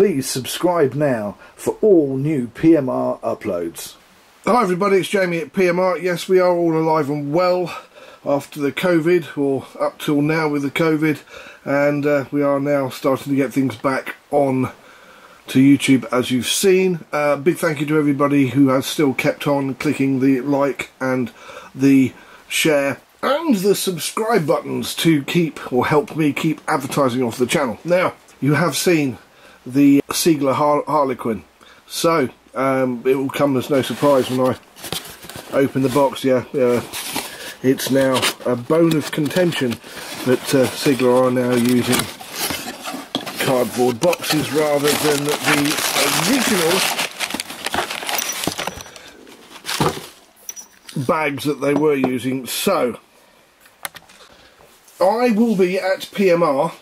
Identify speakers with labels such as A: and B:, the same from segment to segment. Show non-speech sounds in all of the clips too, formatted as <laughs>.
A: Please subscribe now for all new PMR uploads.
B: Hi everybody, it's Jamie at PMR. Yes, we are all alive and well after the COVID, or up till now with the COVID, and uh, we are now starting to get things back on to YouTube as you've seen. Uh, big thank you to everybody who has still kept on clicking the like and the share and the subscribe buttons to keep or help me keep advertising off the channel. Now, you have seen the Seigler Har Harlequin, so um, it will come as no surprise when I open the box. Yeah, uh, it's now a bone of contention that uh, Seigler are now using cardboard boxes rather than the original bags that they were using. So, I will be at PMR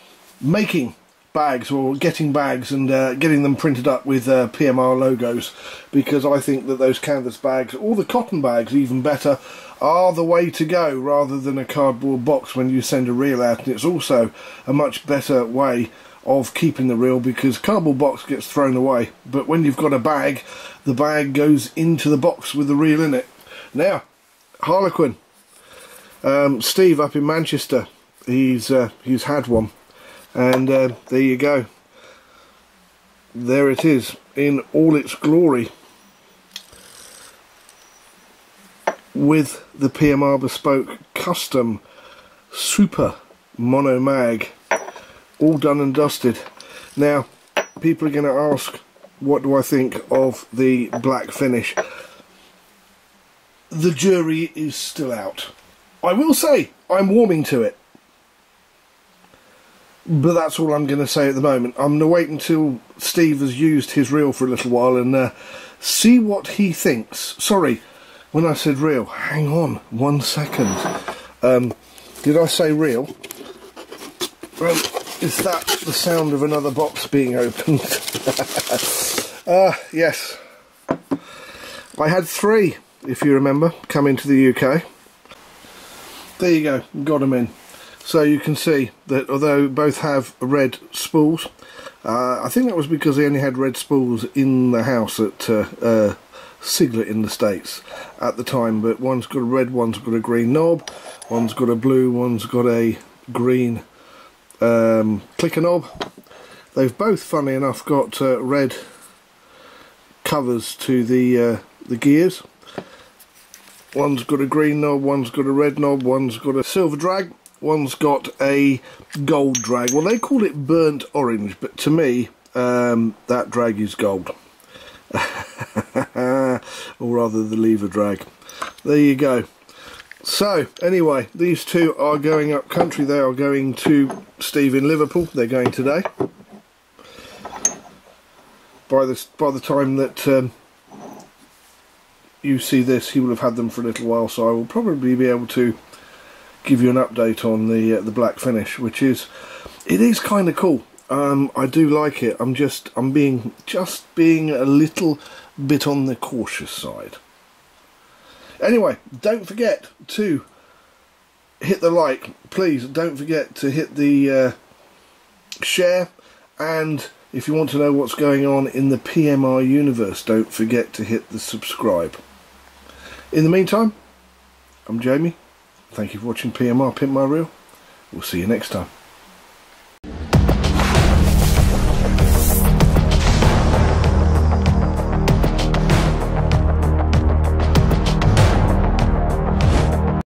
B: making bags or getting bags and uh, getting them printed up with uh, PMR logos because I think that those canvas bags or the cotton bags even better are the way to go rather than a cardboard box when you send a reel out. And it's also a much better way of keeping the reel because cardboard box gets thrown away but when you've got a bag the bag goes into the box with the reel in it. Now Harlequin. Um, Steve up in Manchester he's uh, he's had one and uh, there you go there it is in all its glory with the PMR Bespoke Custom Super Mono Mag all done and dusted. Now, people are going to ask, what do I think of the black finish? The jury is still out. I will say, I'm warming to it. But that's all I'm going to say at the moment. I'm going to wait until Steve has used his reel for a little while and uh, see what he thinks. Sorry, when I said reel, hang on one second. Um, did I say reel? Well, is that the sound of another box being opened? <laughs> Uh, yes. I had three, if you remember, come into the UK. There you go, got them in. So you can see that although both have red spools, uh, I think that was because they only had red spools in the house at uh, uh, Seigler in the States at the time, but one's got a red, one's got a green knob, one's got a blue, one's got a green um, clicker knob. They've both, funny enough, got uh, red covers to the uh, the gears. One's got a green knob, one's got a red knob, one's got a silver drag, one's got a gold drag. Well, they call it burnt orange, but to me, um, that drag is gold. <laughs> or rather, the lever drag. There you go. So, anyway, these two are going up country. They are going to Steve in Liverpool. They're going today. By the, by the time that um, you see this, he will have had them for a little while, so I will probably be able to give you an update on the uh, the black finish, which is, it is kind of cool. Um, I do like it. I'm just, I'm being, just being a little bit on the cautious side. Anyway, don't forget to hit the like. Please don't forget to hit the uh, share. And if you want to know what's going on in the PMR universe, don't forget to hit the subscribe. In the meantime, I'm Jamie. Thank you for watching PMR Pimp My Reel. We'll see you next time.